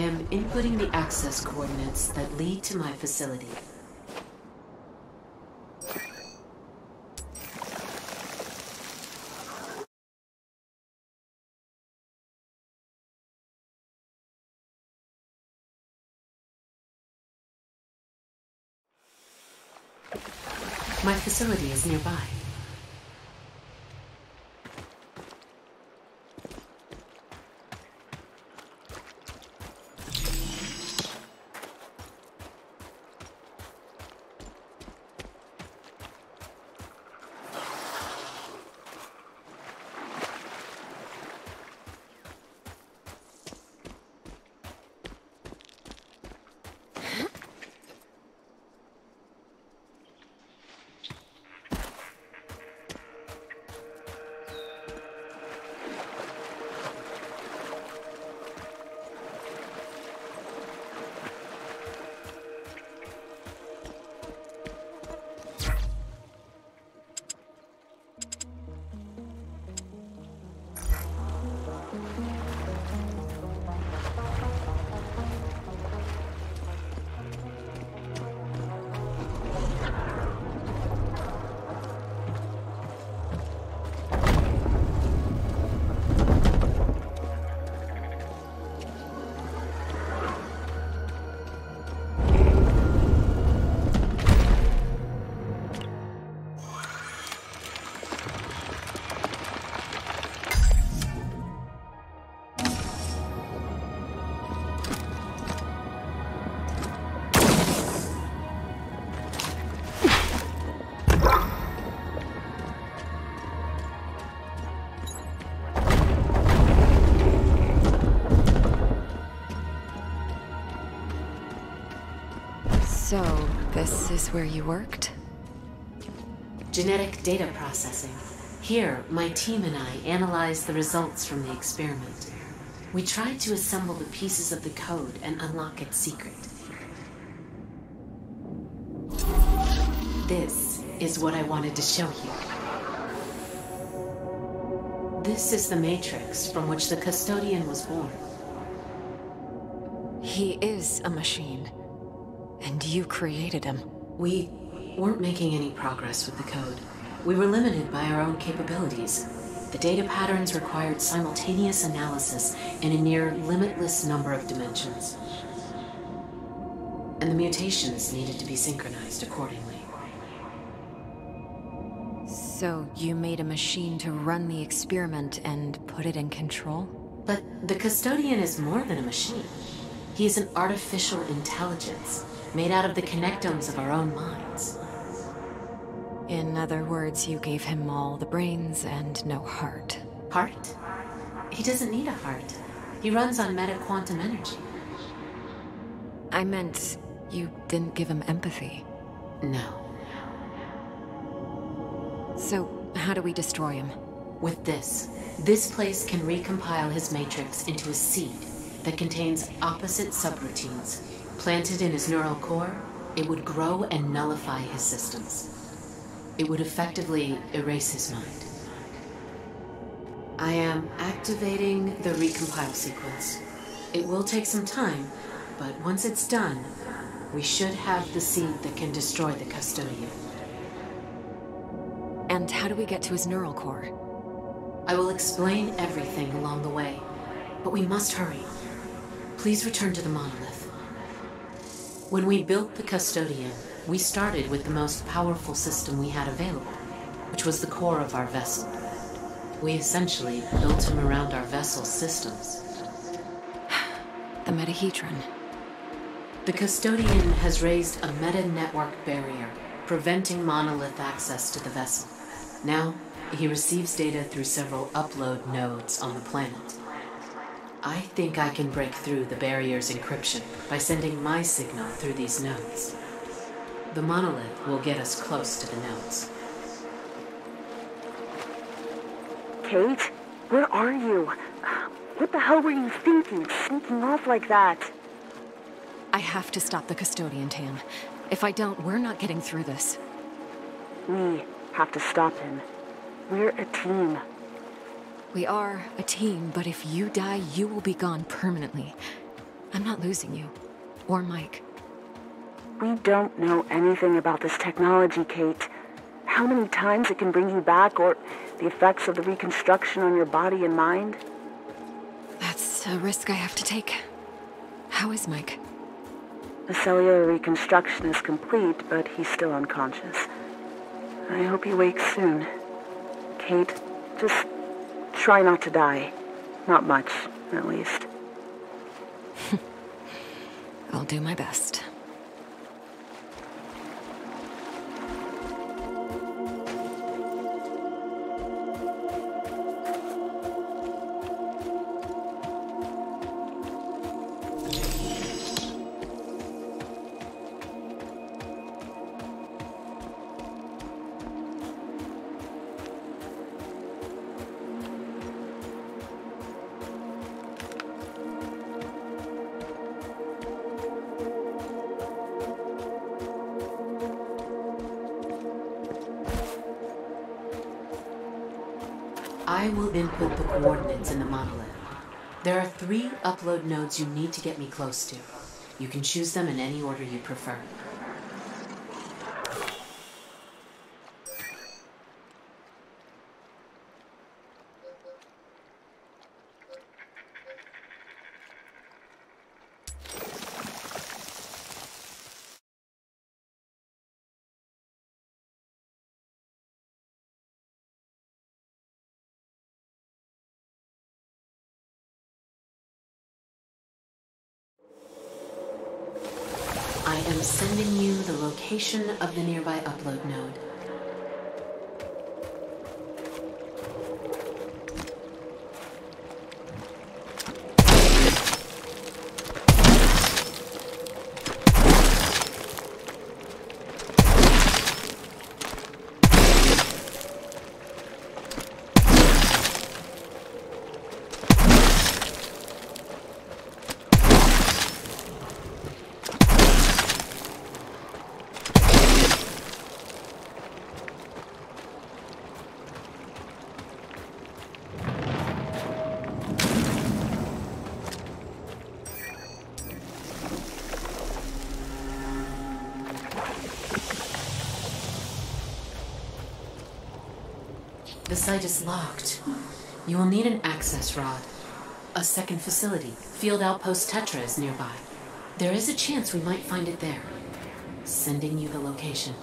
I am inputting the access coordinates that lead to my facility. My facility is nearby. Is where you worked? Genetic data processing. Here, my team and I analyzed the results from the experiment. We tried to assemble the pieces of the code and unlock its secret. This is what I wanted to show you. This is the matrix from which the custodian was born. He is a machine. And you created him. We weren't making any progress with the code. We were limited by our own capabilities. The data patterns required simultaneous analysis in a near limitless number of dimensions. And the mutations needed to be synchronized accordingly. So you made a machine to run the experiment and put it in control? But the custodian is more than a machine. He is an artificial intelligence made out of the connectomes of our own minds. In other words, you gave him all the brains and no heart. Heart? He doesn't need a heart. He runs on meta-quantum energy. I meant you didn't give him empathy. No. So, how do we destroy him? With this. This place can recompile his matrix into a seed that contains opposite subroutines Planted in his neural core, it would grow and nullify his systems. It would effectively erase his mind. I am activating the recompile sequence. It will take some time, but once it's done, we should have the seed that can destroy the custodian. And how do we get to his neural core? I will explain everything along the way, but we must hurry. Please return to the monolith. When we built the Custodian, we started with the most powerful system we had available, which was the core of our vessel. We essentially built him around our vessel's systems. the metahedron. The Custodian has raised a meta-network barrier, preventing Monolith access to the vessel. Now, he receives data through several upload nodes on the planet. I think I can break through the barrier's encryption by sending my signal through these nodes. The monolith will get us close to the nodes. Kate? Where are you? What the hell were you thinking, sneaking off like that? I have to stop the custodian, Tam. If I don't, we're not getting through this. We have to stop him. We're a team. We are a team, but if you die, you will be gone permanently. I'm not losing you. Or Mike. We don't know anything about this technology, Kate. How many times it can bring you back, or the effects of the reconstruction on your body and mind? That's a risk I have to take. How is Mike? The cellular reconstruction is complete, but he's still unconscious. I hope he wakes soon. Kate, just try not to die. Not much, at least. I'll do my best. Upload nodes you need to get me close to. You can choose them in any order you prefer. Location of the nearby upload node. Site is locked. You will need an access rod. A second facility, Field Outpost Tetra, is nearby. There is a chance we might find it there. Sending you the location.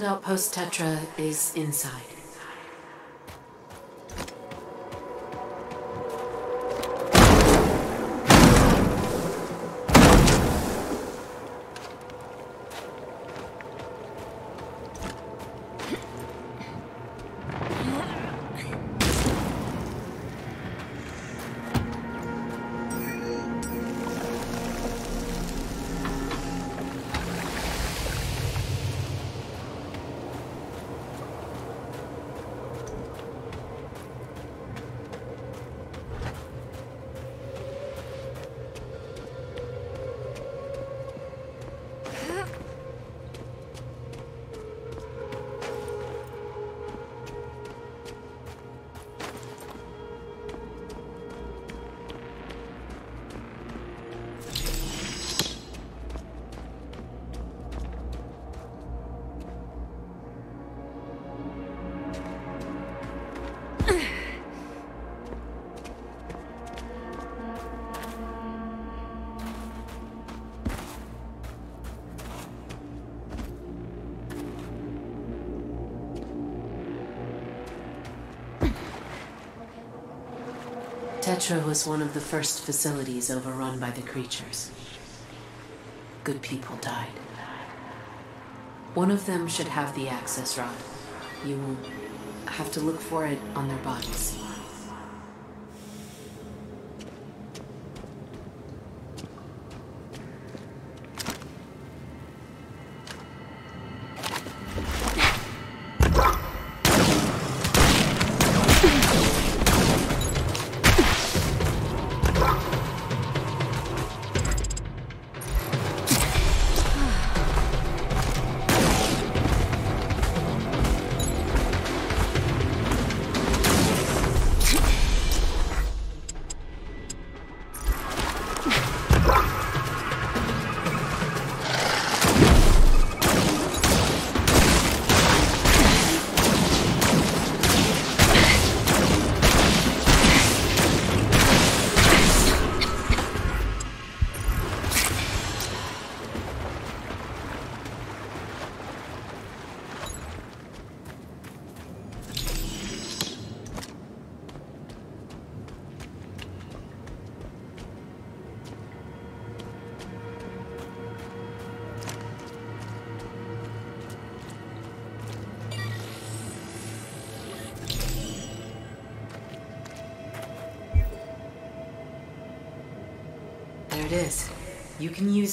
Field Outpost Tetra is inside. Tetra was one of the first facilities overrun by the creatures. Good people died. One of them should have the access rod. You will have to look for it on their bodies.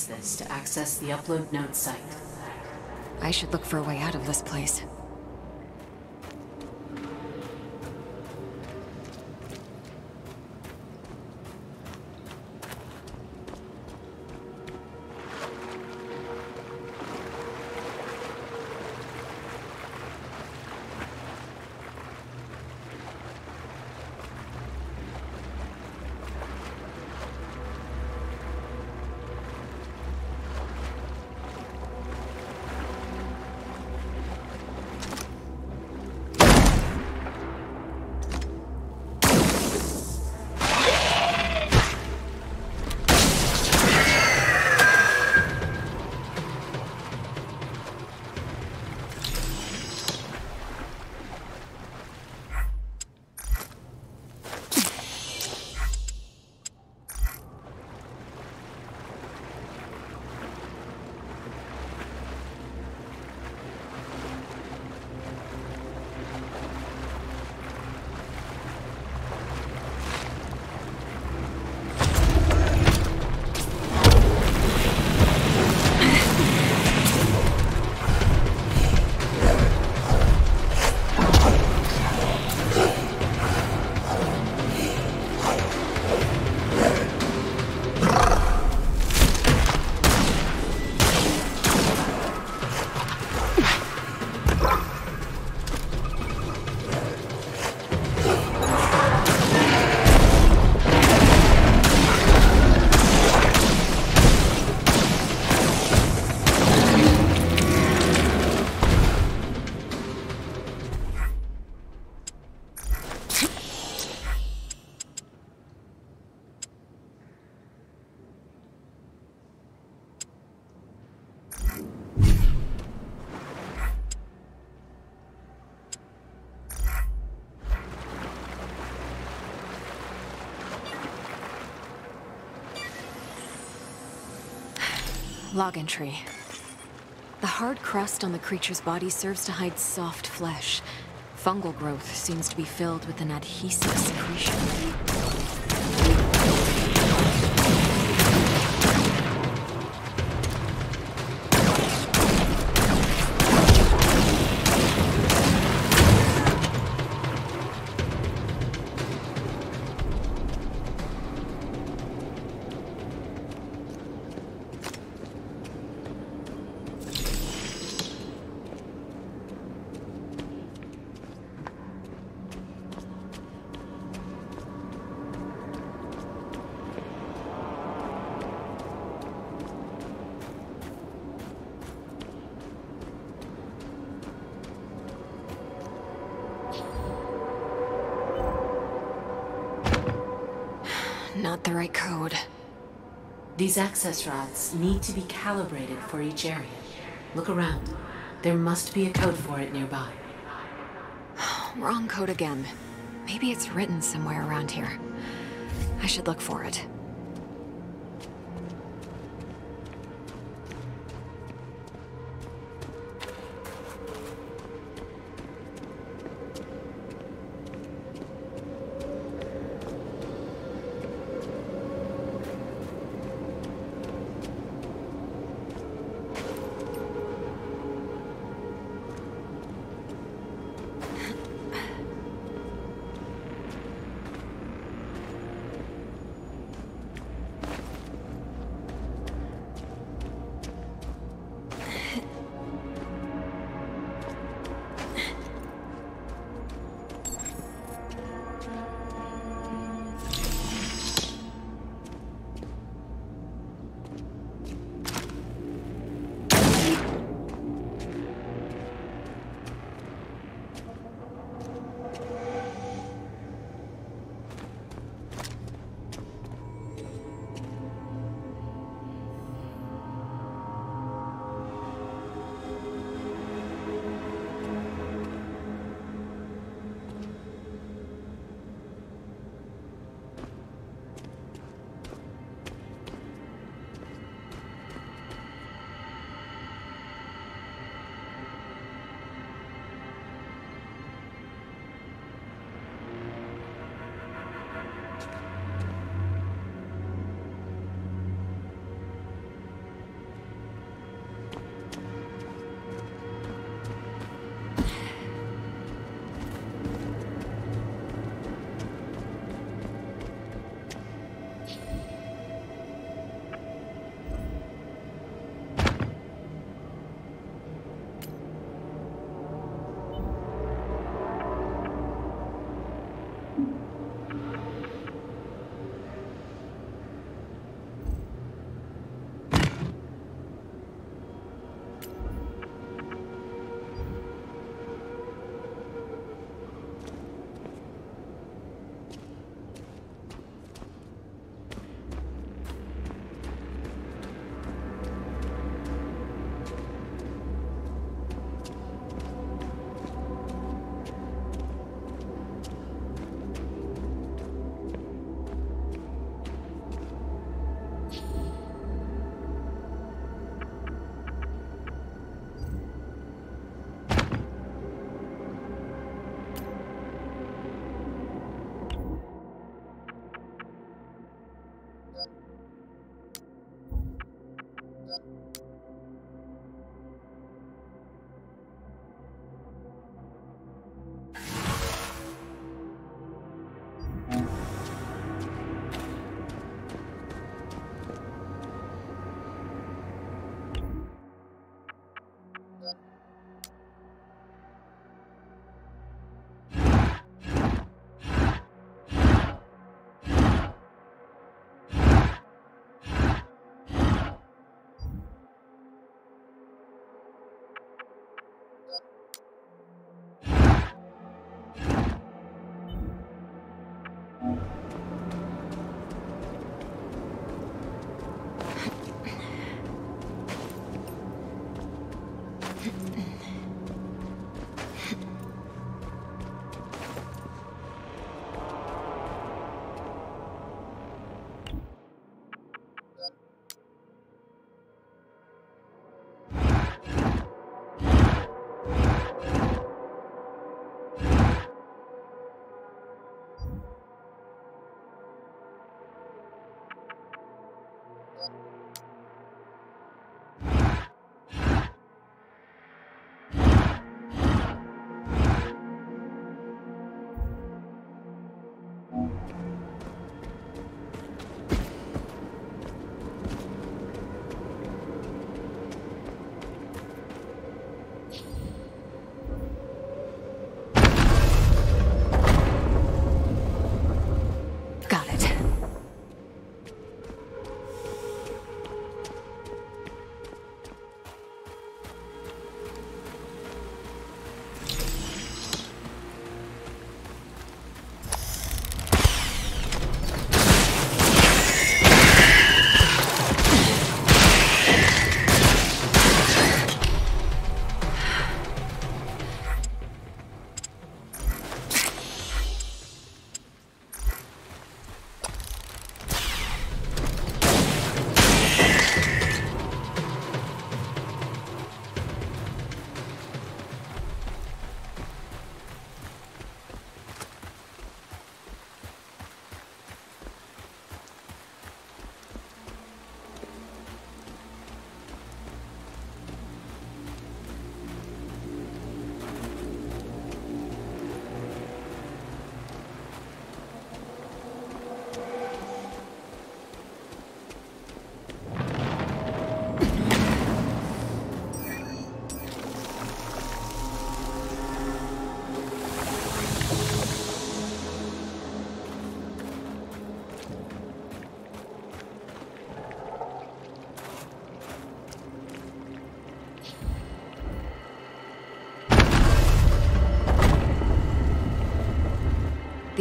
This to access the upload node site. I should look for a way out of this place. Log entry. The hard crust on the creature's body serves to hide soft flesh. Fungal growth seems to be filled with an adhesive secretion. These access rods need to be calibrated for each area. Look around. There must be a code for it nearby. Wrong code again. Maybe it's written somewhere around here. I should look for it.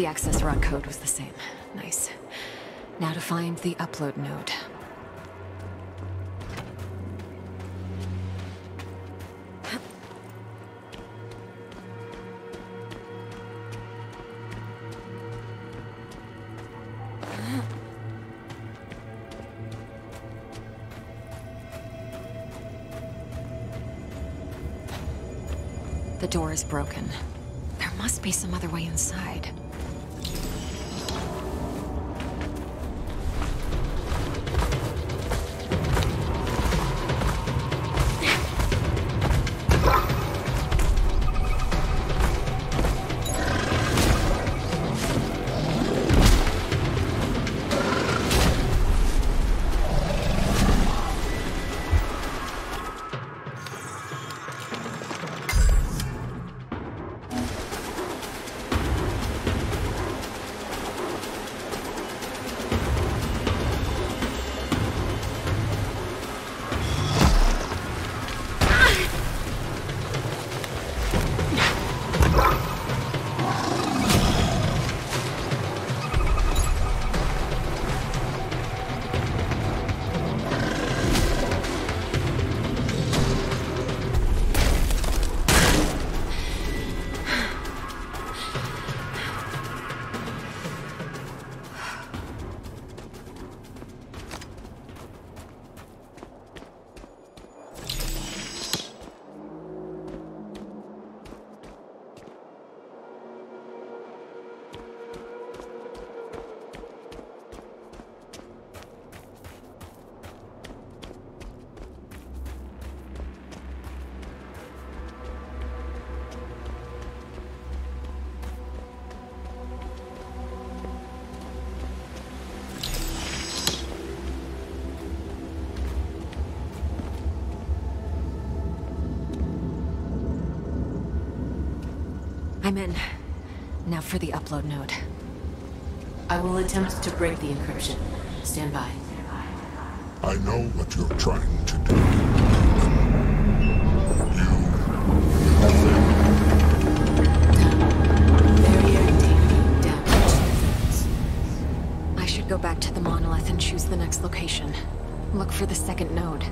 The access rod code was the same. Nice. Now to find the upload node. The door is broken. There must be some other way inside. I'm in. Now for the upload node. I will attempt to break the encryption. Stand by. I know what you're trying to do. You Barrier data damaged. I should go back to the monolith and choose the next location. Look for the second node.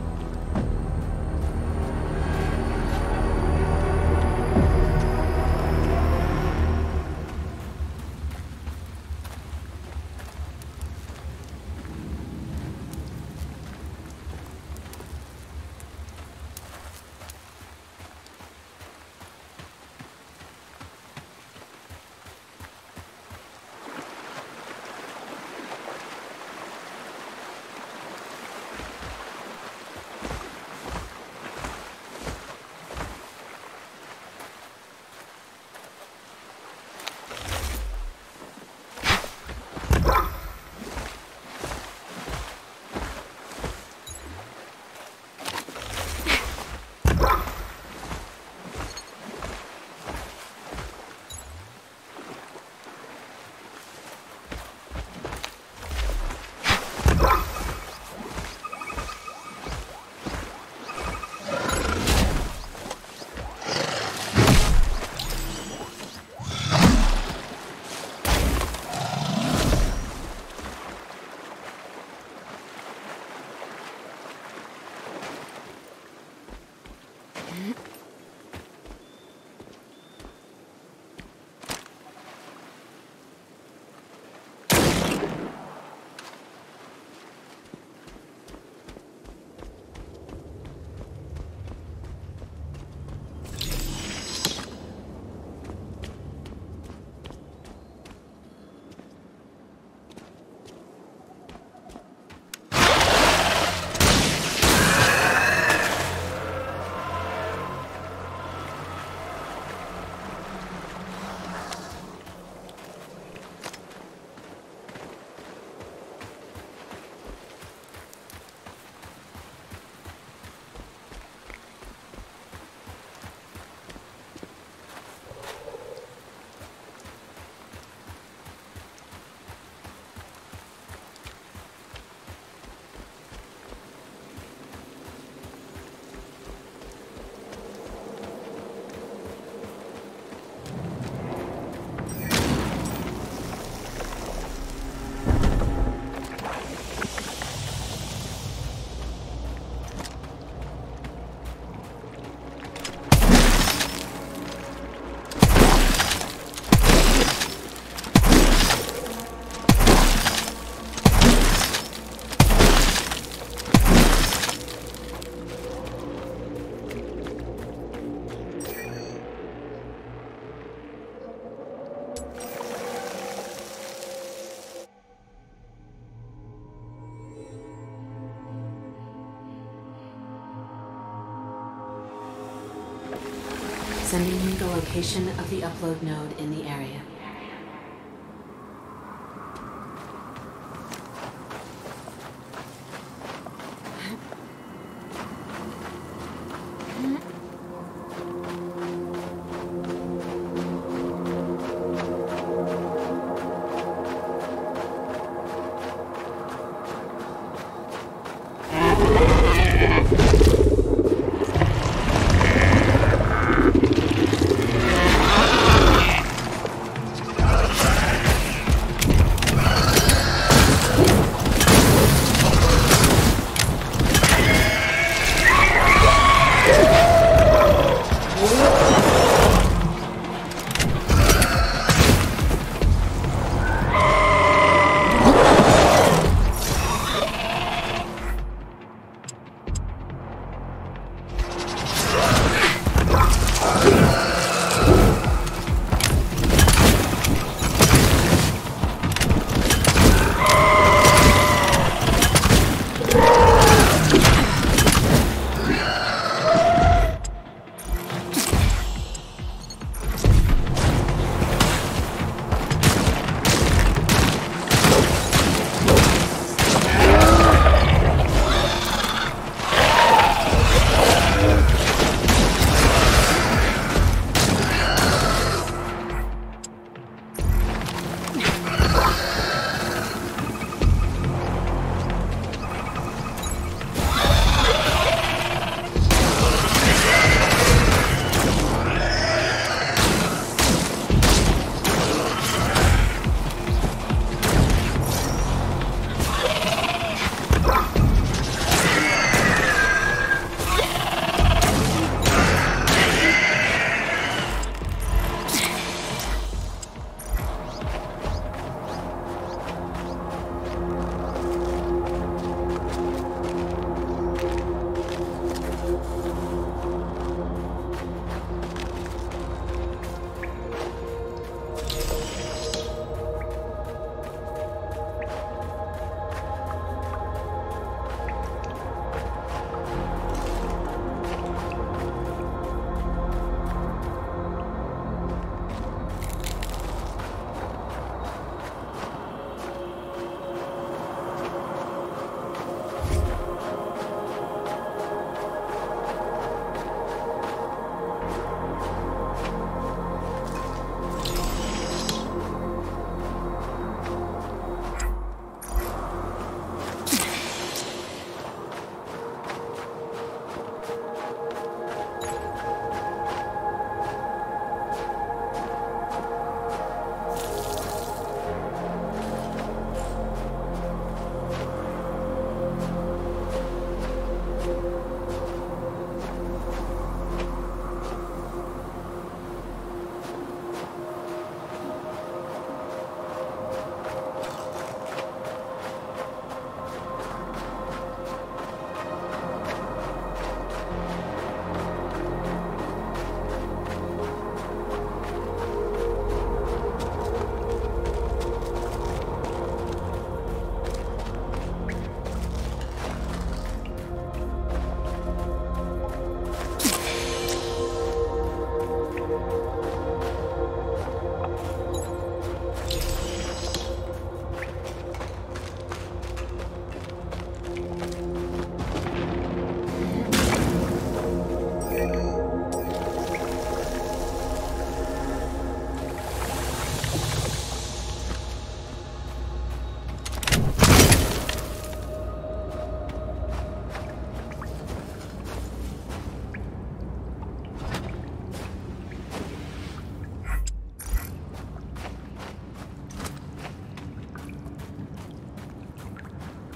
Location of the upload node in the area.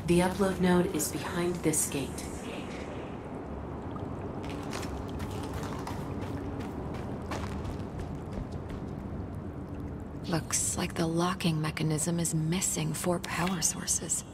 The upload node is behind this gate. Looks like the locking mechanism is missing four power sources.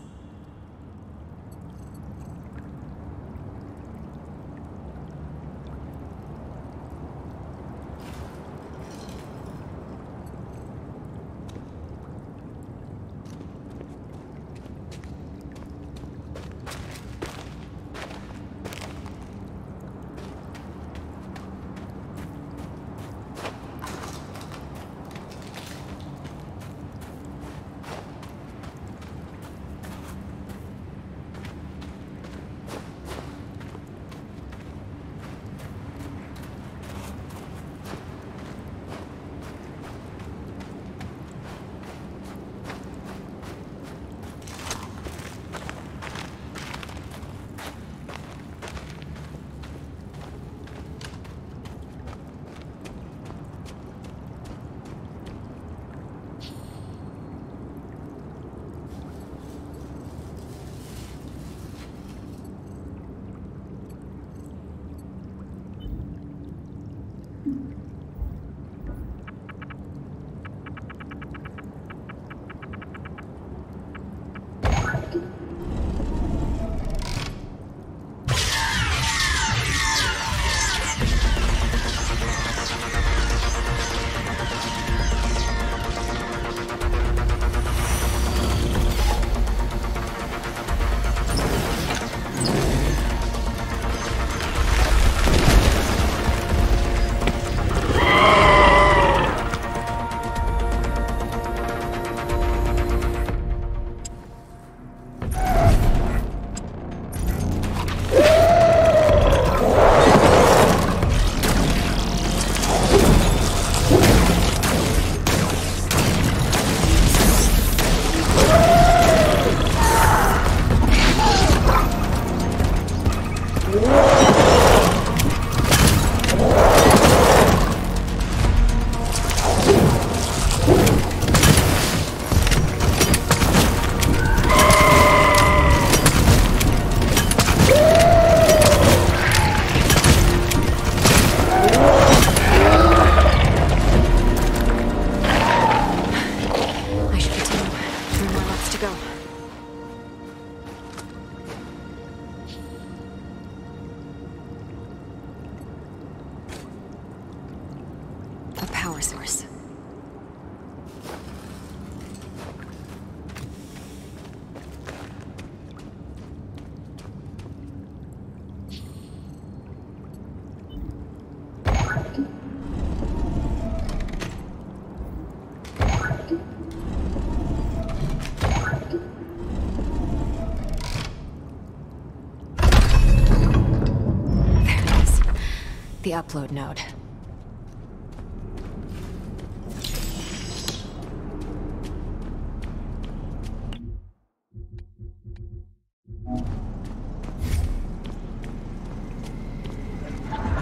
Upload node.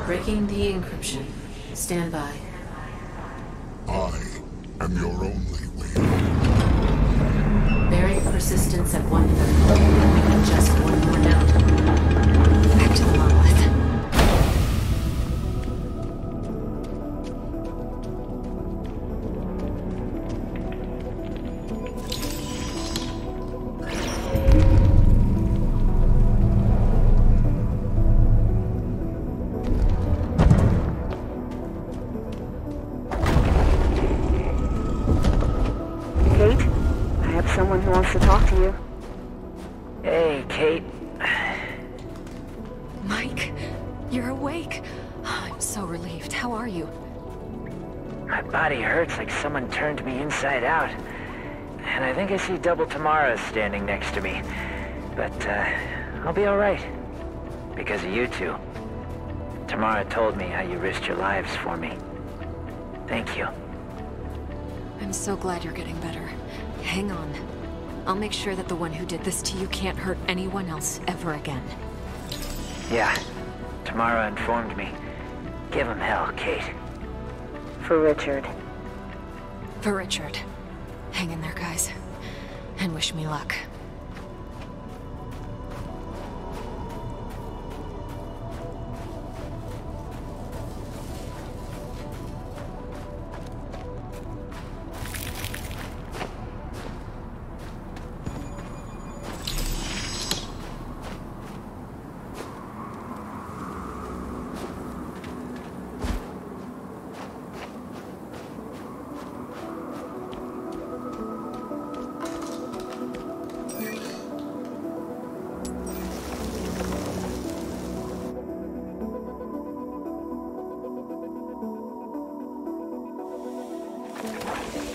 Breaking the encryption. Stand by. I am your only way. Bearing persistence at one Double Tamara standing next to me. But, uh, I'll be alright. Because of you two. Tamara told me how you risked your lives for me. Thank you. I'm so glad you're getting better. Hang on. I'll make sure that the one who did this to you can't hurt anyone else ever again. Yeah, Tamara informed me. Give him hell, Kate. For Richard. For Richard. Hang in there, guys. And wish me luck.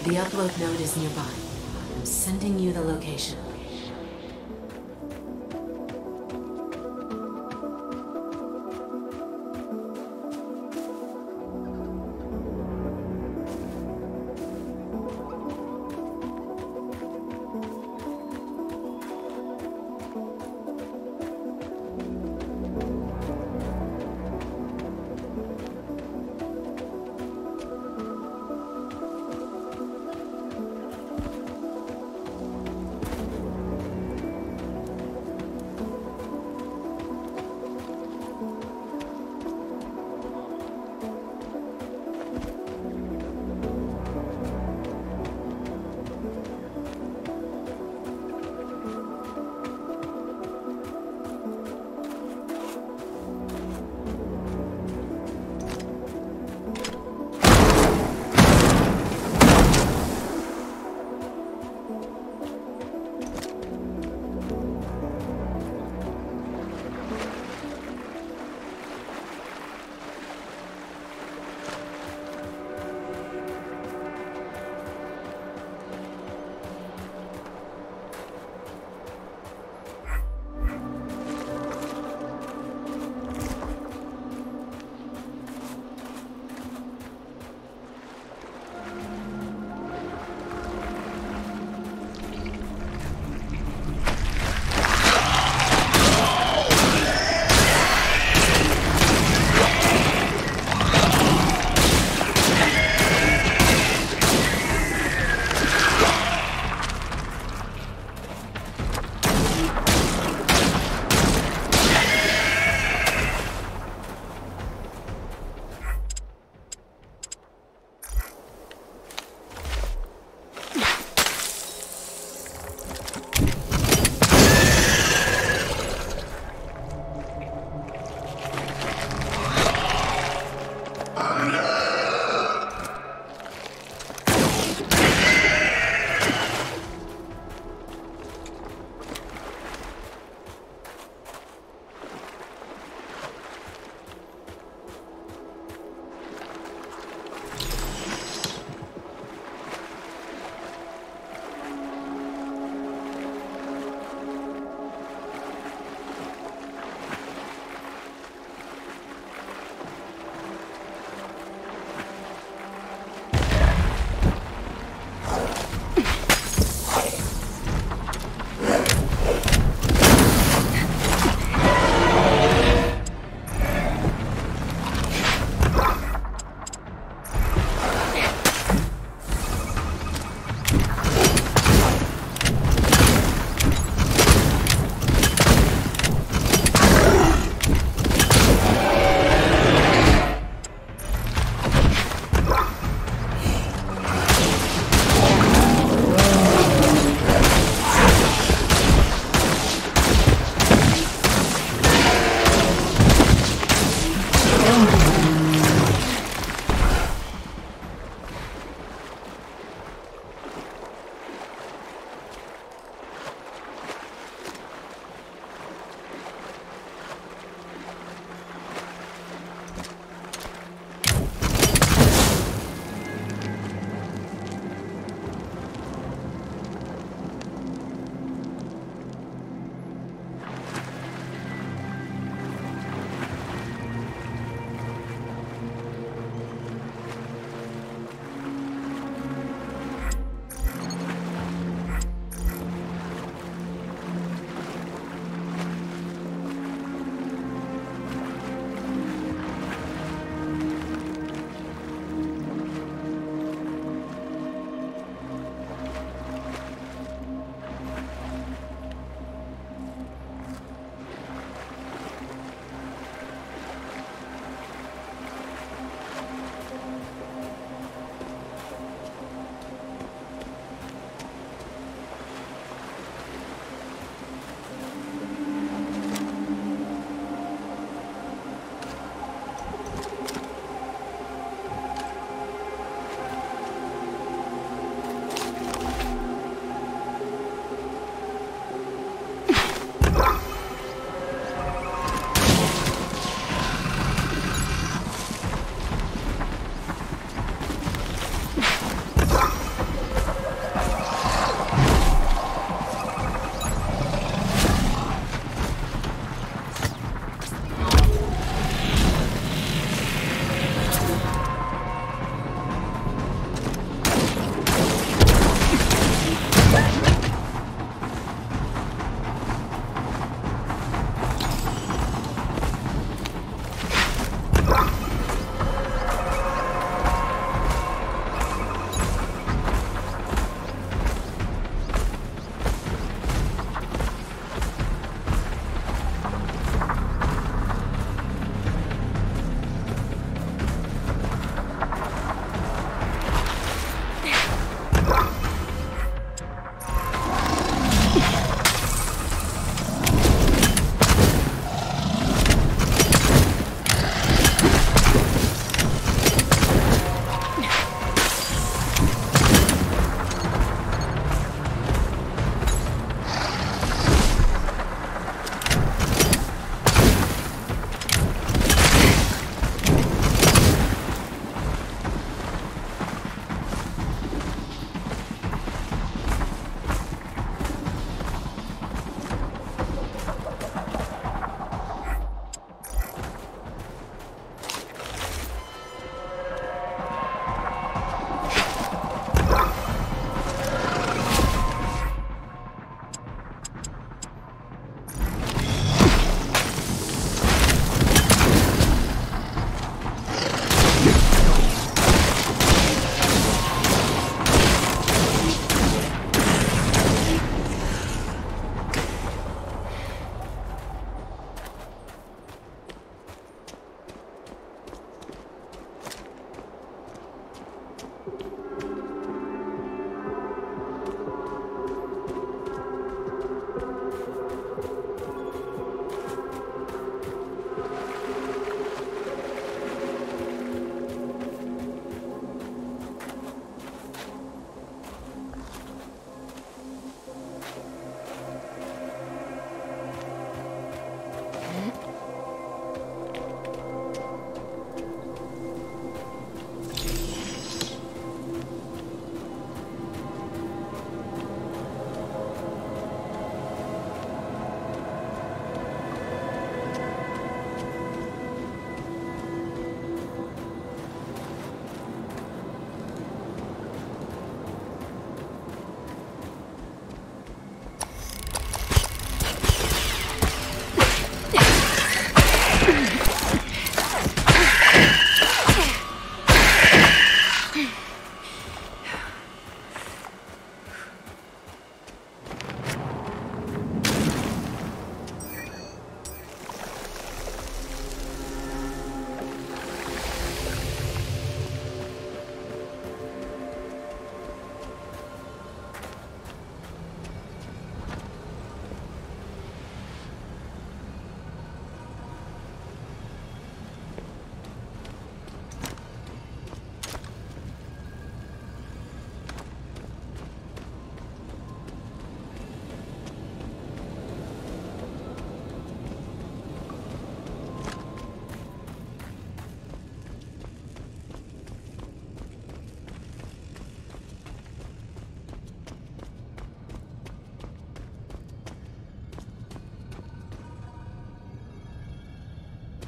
The upload node is nearby. I'm sending you the location.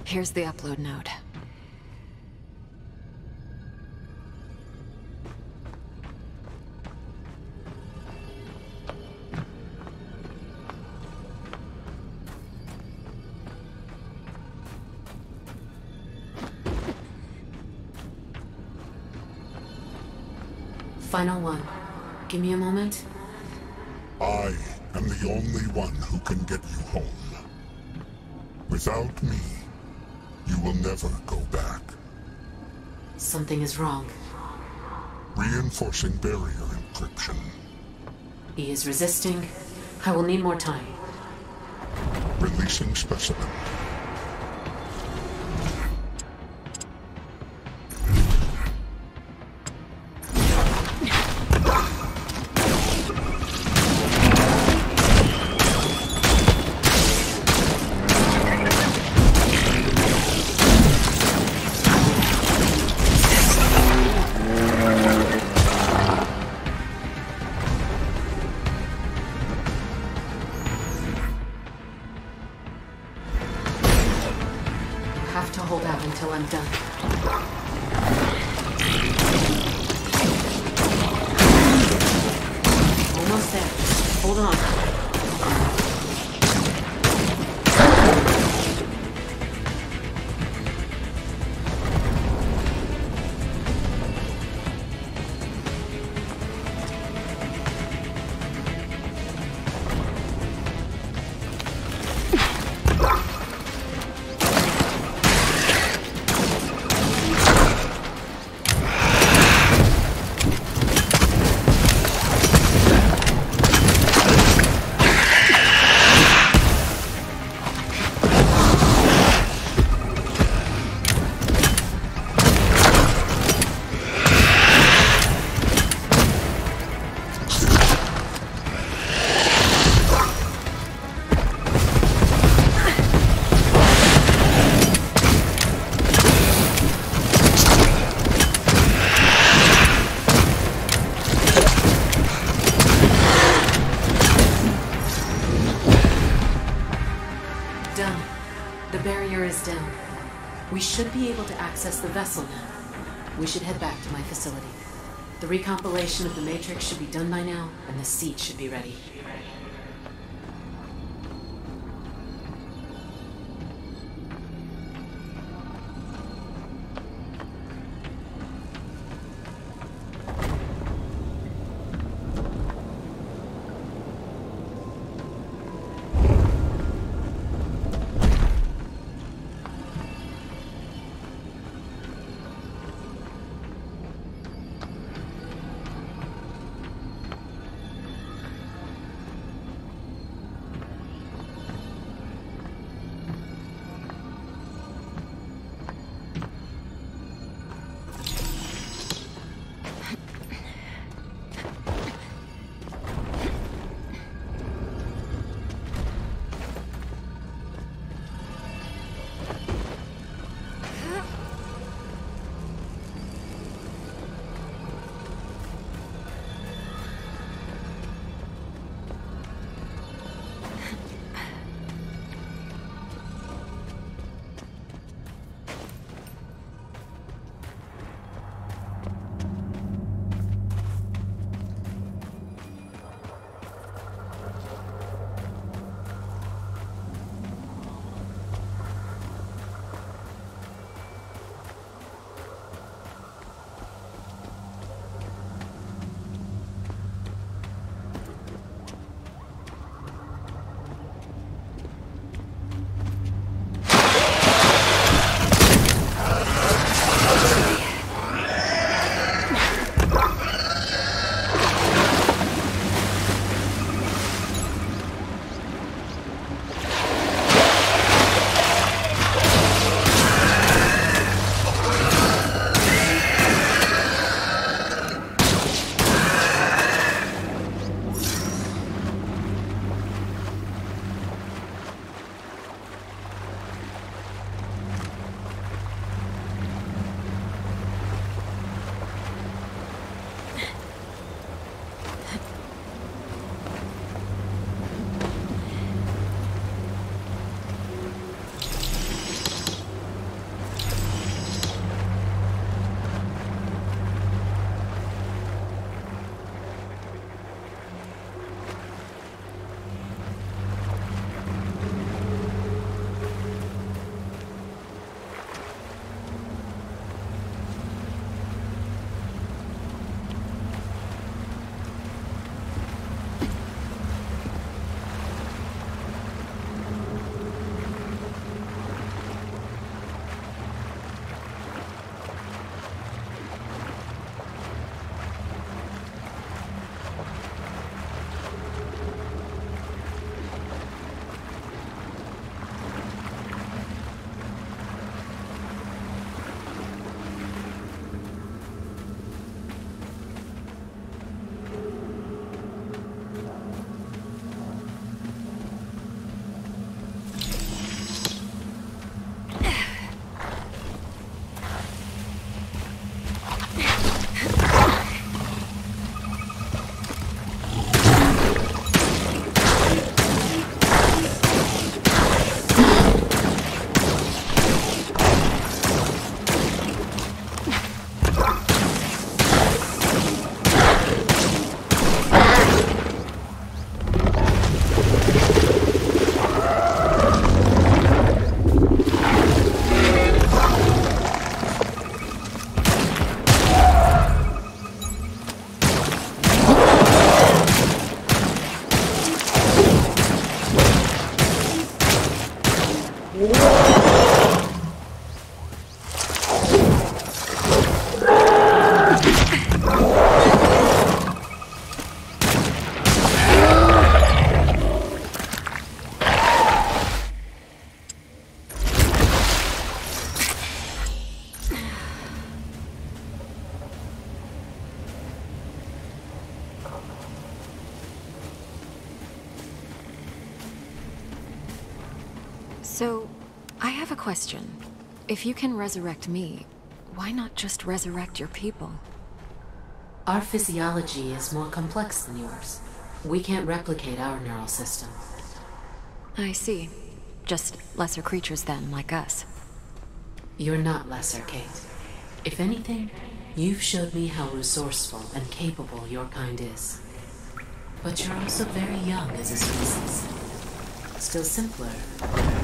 Here's the upload node. Final one. Give me a moment. I am the only one who can get you home. Without me, you will never go back. Something is wrong. Reinforcing barrier encryption. He is resisting. I will need more time. Releasing specimen. To hold out until I'm done. Almost there. Hold on. The vessel now. We should head back to my facility. The recompilation of the Matrix should be done by now, and the seat should be ready. If you can resurrect me, why not just resurrect your people? Our physiology is more complex than yours. We can't replicate our neural system. I see. Just lesser creatures then, like us. You're not lesser, Kate. If anything, you've showed me how resourceful and capable your kind is. But you're also very young as a species. Still simpler.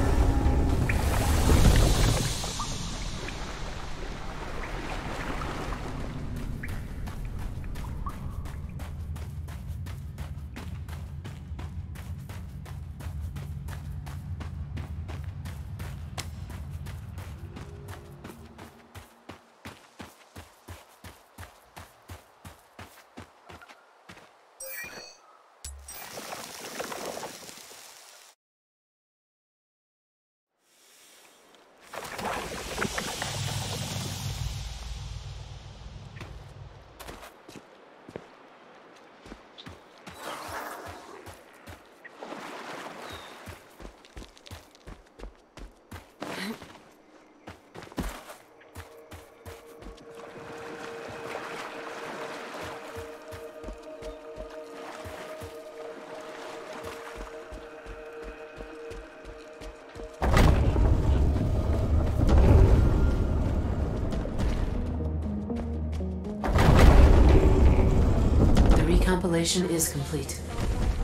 Compilation is complete.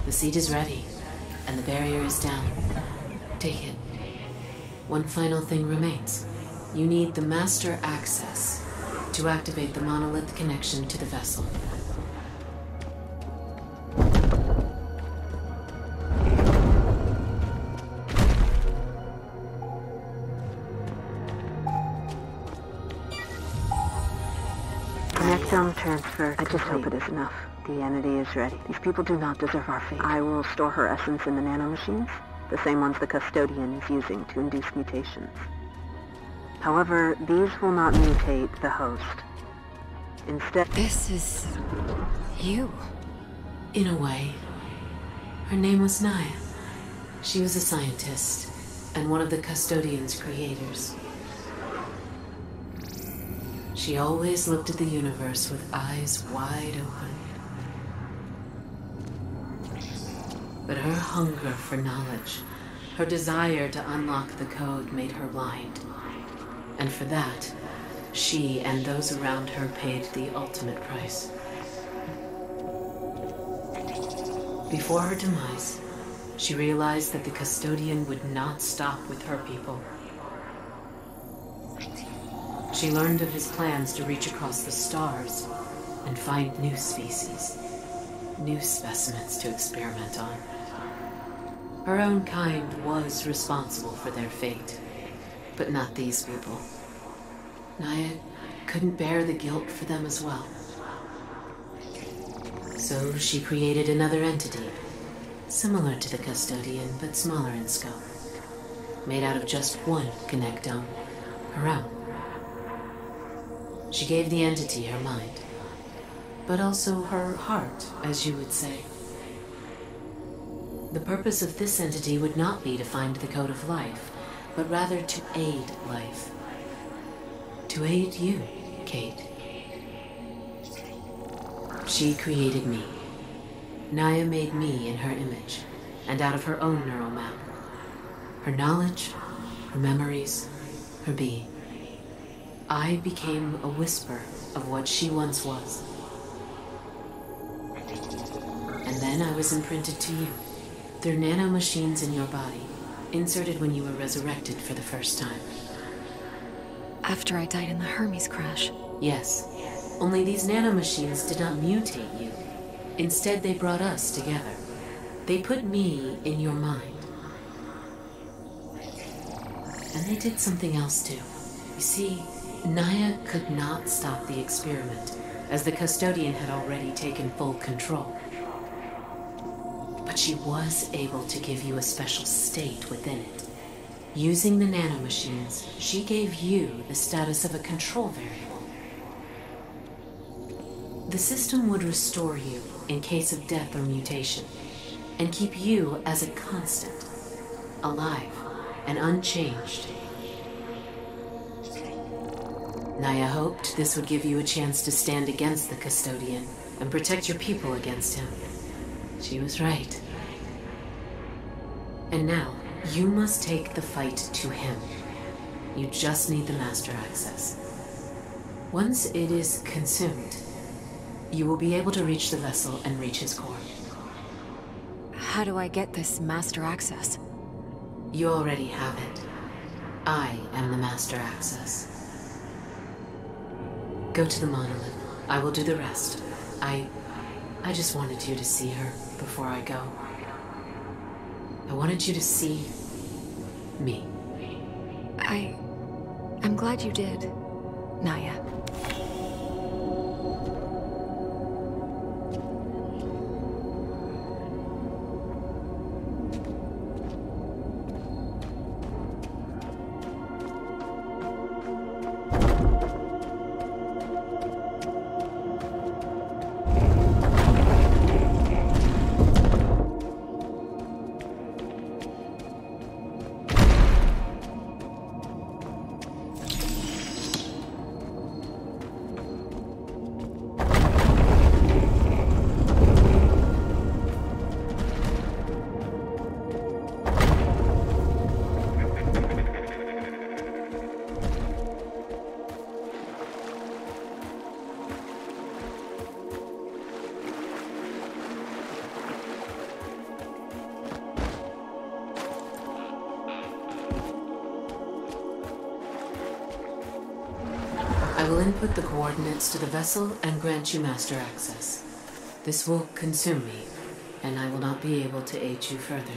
The seed is ready, and the barrier is down. Take it. One final thing remains. You need the master access to activate the monolith connection to the vessel. Connectome transfer. I just hope it is enough. The entity is ready. These people do not deserve our fate. I will store her essence in the nanomachines, the same ones the custodian is using to induce mutations. However, these will not mutate the host. Instead... This is... you. In a way. Her name was Naya. She was a scientist, and one of the custodian's creators. She always looked at the universe with eyes wide open. But her hunger for knowledge, her desire to unlock the code made her blind. And for that, she and those around her paid the ultimate price. Before her demise, she realized that the custodian would not stop with her people. She learned of his plans to reach across the stars and find new species, new specimens to experiment on. Her own kind was responsible for their fate, but not these people. Naya couldn't bear the guilt for them as well. So she created another entity, similar to the custodian, but smaller in scope. Made out of just one connectome, her own. She gave the entity her mind, but also her heart, as you would say. The purpose of this entity would not be to find the code of life, but rather to aid life. To aid you, Kate. She created me. Naya made me in her image, and out of her own neural map. Her knowledge, her memories, her being. I became a whisper of what she once was. And then I was imprinted to you. They're nanomachines in your body, inserted when you were resurrected for the first time. After I died in the Hermes crash? Yes. Only these nanomachines did not mutate you. Instead, they brought us together. They put me in your mind. And they did something else too. You see, Naya could not stop the experiment, as the custodian had already taken full control. But she was able to give you a special state within it. Using the nanomachines, she gave you the status of a control variable. The system would restore you in case of death or mutation, and keep you as a constant, alive. and unchanged. Naya hoped this would give you a chance to stand against the custodian and protect your people against him. She was right. And now, you must take the fight to him. You just need the Master Access. Once it is consumed, you will be able to reach the vessel and reach his core. How do I get this Master Access? You already have it. I am the Master Access. Go to the monolith. I will do the rest. I... I just wanted you to see her before I go. I wanted you to see... me. I... I'm glad you did, Naya. To the vessel and grant you master access. This will consume me, and I will not be able to aid you further.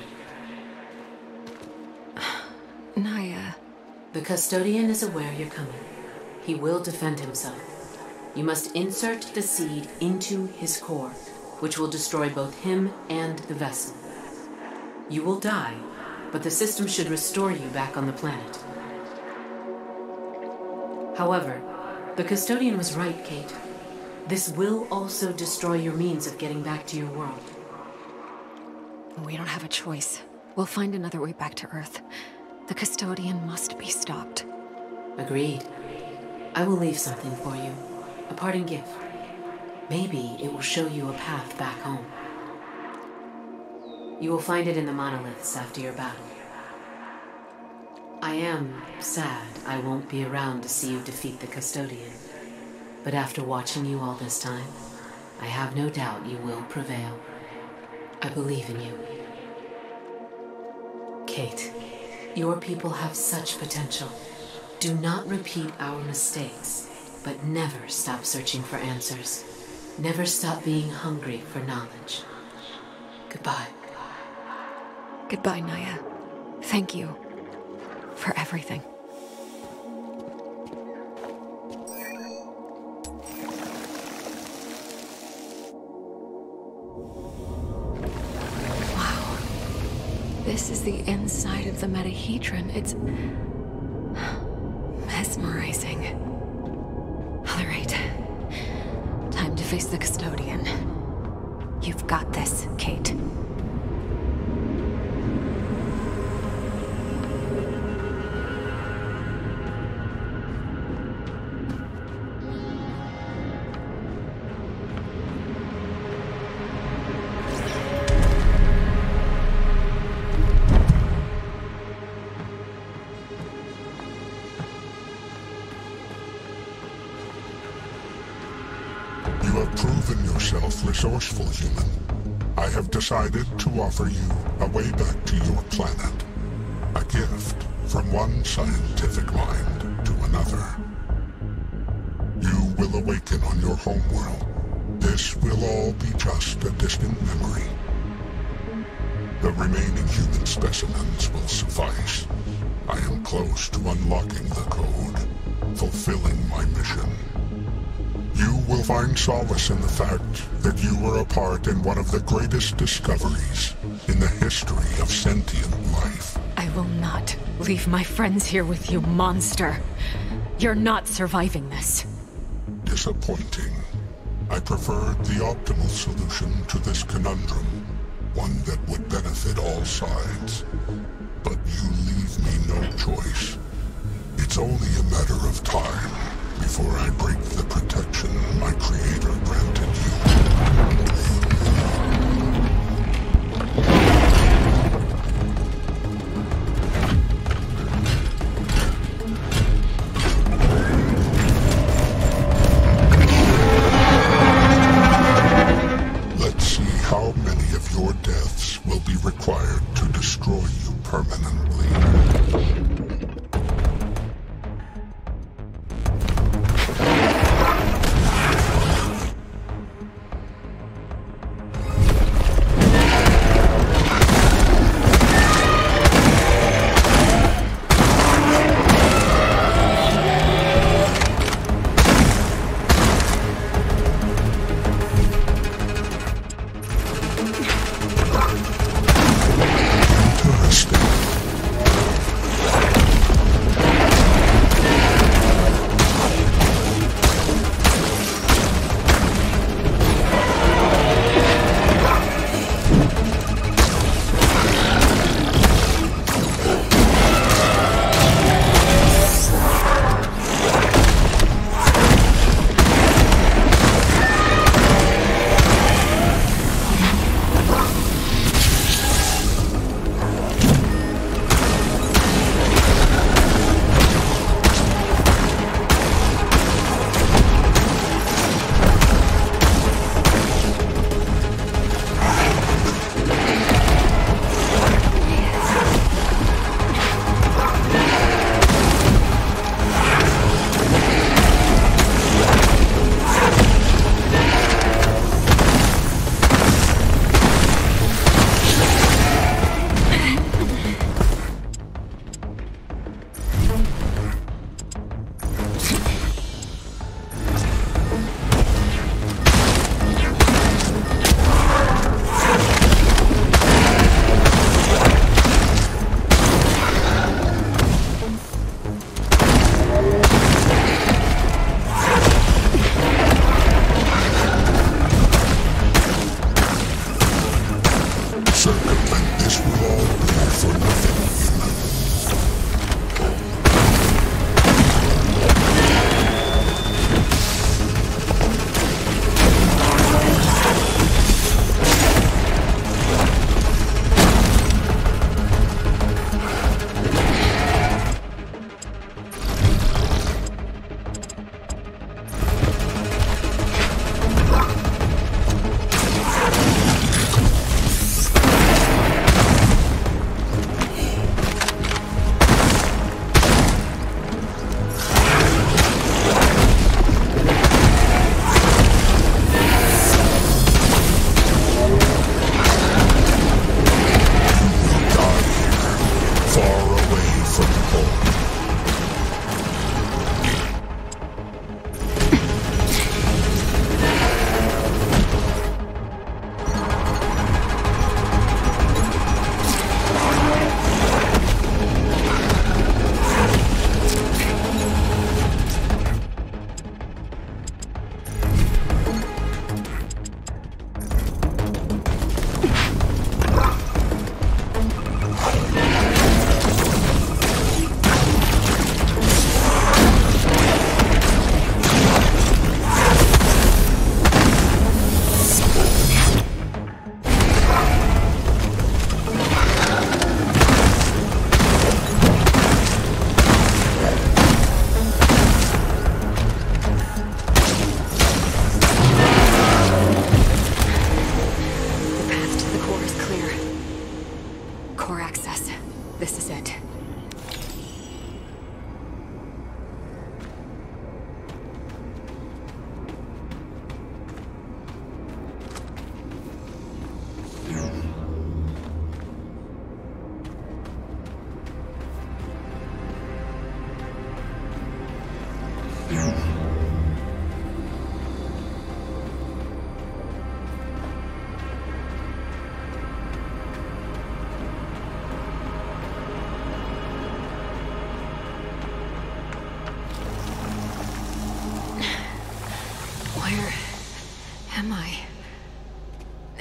Naya. The custodian is aware you're coming. He will defend himself. You must insert the seed into his core, which will destroy both him and the vessel. You will die, but the system should restore you back on the planet. However, the custodian was right, Kate. This will also destroy your means of getting back to your world. We don't have a choice. We'll find another way back to Earth. The custodian must be stopped. Agreed. I will leave something for you. A parting gift. Maybe it will show you a path back home. You will find it in the monoliths after your battle. I am sad I won't be around to see you defeat the custodian. But after watching you all this time, I have no doubt you will prevail. I believe in you. Kate, your people have such potential. Do not repeat our mistakes, but never stop searching for answers. Never stop being hungry for knowledge. Goodbye. Goodbye, Naya. Thank you for everything. Wow. This is the inside of the metahedron. It's mesmerizing. All right. Time to face the custodian. You've got this, Kate. Offer you a way back to your planet. A gift from one scientific mind to another. You will awaken on your homeworld. This will all be just a distant memory. The remaining human specimens will suffice. I am close to unlocking the code, fulfilling my mission. You will find solace in the fact that you were a part in one of the greatest discoveries in the history of sentient life. I will not leave my friends here with you, monster. You're not surviving this. Disappointing. I preferred the optimal solution to this conundrum, one that would benefit all sides. But you leave me no choice. It's only a matter of time before I break the protection my creator granted you.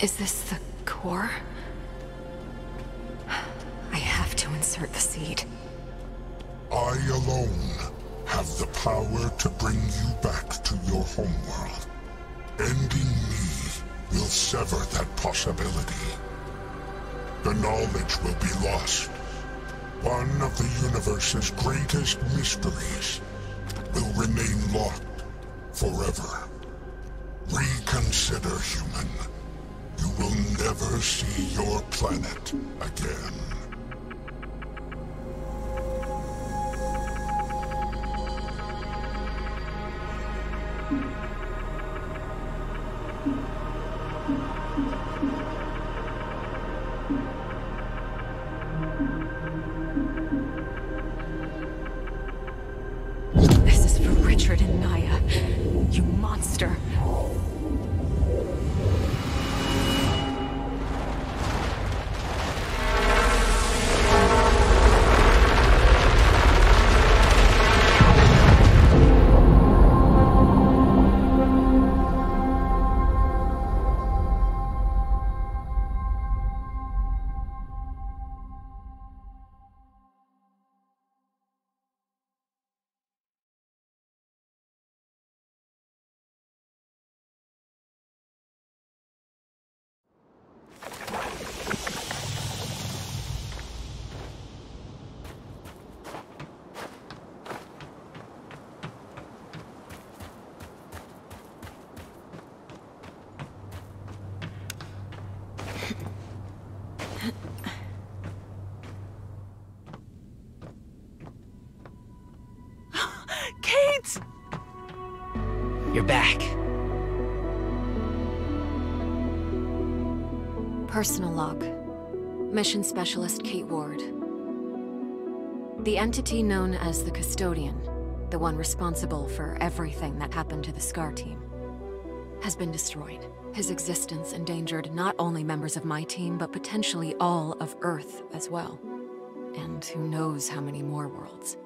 Is this the core? I have to insert the seed. I alone have the power to bring you back to your homeworld. Ending me will sever that possibility. The knowledge will be lost. One of the universe's greatest mysteries will remain locked forever. Reconsider, human. Will never see your planet again. Mission Specialist Kate Ward. The entity known as the Custodian, the one responsible for everything that happened to the SCAR team, has been destroyed. His existence endangered not only members of my team, but potentially all of Earth as well. And who knows how many more worlds.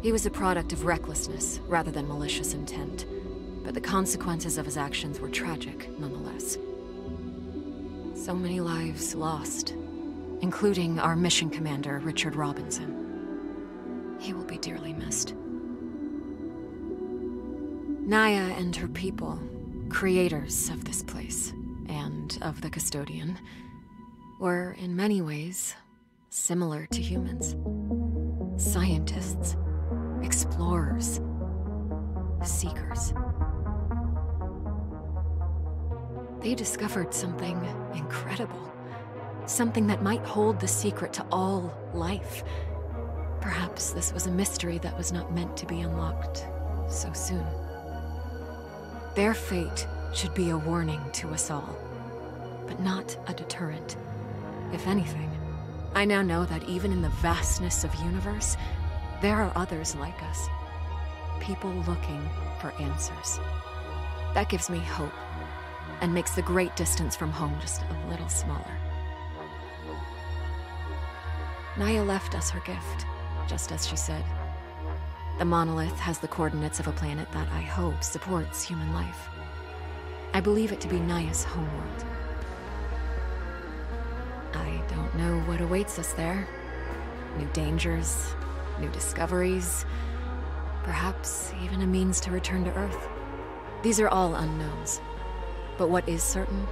He was a product of recklessness rather than malicious intent, but the consequences of his actions were tragic nonetheless. So many lives lost, including our mission commander, Richard Robinson. He will be dearly missed. Naya and her people, creators of this place and of the custodian, were in many ways similar to humans. Scientists, explorers, seekers. They discovered something incredible. Something that might hold the secret to all life. Perhaps this was a mystery that was not meant to be unlocked so soon. Their fate should be a warning to us all, but not a deterrent. If anything, I now know that even in the vastness of universe, there are others like us. People looking for answers. That gives me hope and makes the great distance from home just a little smaller. Naya left us her gift, just as she said. The monolith has the coordinates of a planet that I hope supports human life. I believe it to be Naya's homeworld. I don't know what awaits us there. New dangers, new discoveries, perhaps even a means to return to Earth. These are all unknowns. But what is certain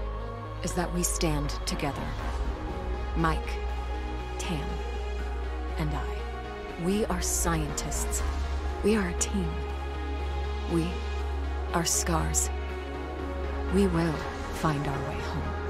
is that we stand together. Mike, Tam, and I. We are scientists. We are a team. We are scars. We will find our way home.